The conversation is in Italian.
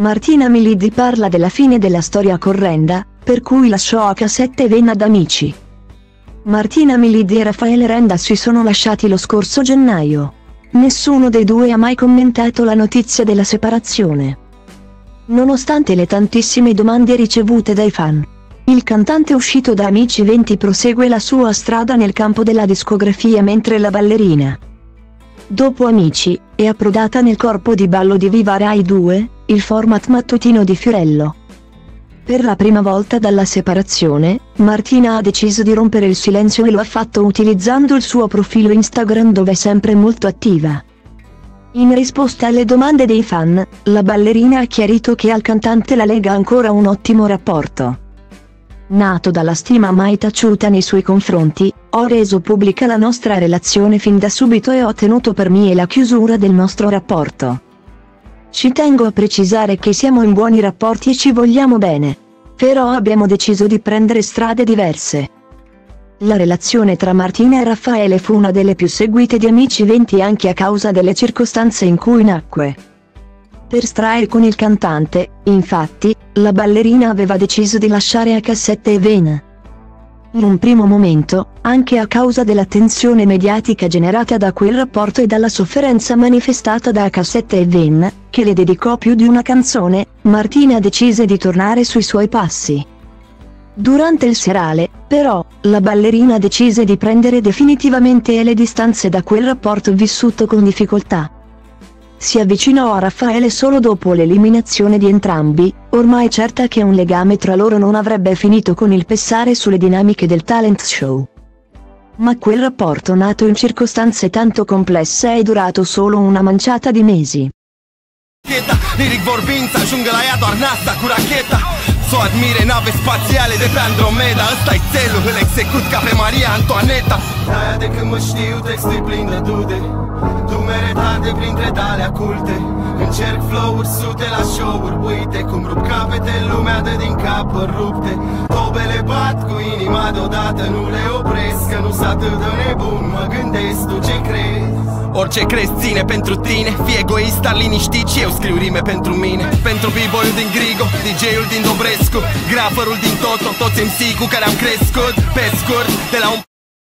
Martina Milidi parla della fine della storia correnda, per cui lasciò a cassette Venna ad amici. Martina Milidi e Raffaele Renda si sono lasciati lo scorso gennaio. Nessuno dei due ha mai commentato la notizia della separazione. Nonostante le tantissime domande ricevute dai fan, il cantante uscito da Amici 20 prosegue la sua strada nel campo della discografia mentre la ballerina, dopo Amici, è approdata nel corpo di ballo di Viva Rai 2, il format mattutino di Fiorello. Per la prima volta dalla separazione, Martina ha deciso di rompere il silenzio e lo ha fatto utilizzando il suo profilo Instagram dove è sempre molto attiva. In risposta alle domande dei fan, la ballerina ha chiarito che al cantante la lega ancora un ottimo rapporto. Nato dalla stima mai taciuta nei suoi confronti, ho reso pubblica la nostra relazione fin da subito e ho tenuto per me la chiusura del nostro rapporto. Ci tengo a precisare che siamo in buoni rapporti e ci vogliamo bene. Però abbiamo deciso di prendere strade diverse. La relazione tra Martina e Raffaele fu una delle più seguite di Amici 20 anche a causa delle circostanze in cui nacque. Per strae con il cantante, infatti, la ballerina aveva deciso di lasciare a cassette e Vena. In un primo momento, anche a causa della tensione mediatica generata da quel rapporto e dalla sofferenza manifestata da Cassette e Ven, che le dedicò più di una canzone, Martina decise di tornare sui suoi passi. Durante il serale, però, la ballerina decise di prendere definitivamente le distanze da quel rapporto vissuto con difficoltà si avvicinò a Raffaele solo dopo l'eliminazione di entrambi, ormai certa che un legame tra loro non avrebbe finito con il pessare sulle dinamiche del talent show. Ma quel rapporto nato in circostanze tanto complesse è durato solo una manciata di mesi. Lyric vorbind să ajungă la ea doar NASA cu racheta. S-o admire nave spațiale de pe Andromeda. Ăsta-i țelul, îl execut ca pe Maria Antoaneta. De-aia de când mă știu textul plin de dude. Dumere de printre tale culte. Încerc flow-uri sute la show-uri. Uite cum rup capete, lumea de din cap rupte. Tobele bat cu inima deodată. Nu le opresc, că nu s atât de nebun. Mă gândesc, tu ce crezi? Orice crezi ține pentru tine Fii egoist, dar liniștit și eu scriu rime pentru mine. Pentru b din Grigo, DJ-ul din Dobrescu Graferul din Toto, toți MC cu care am crescut Pe scurt, de la un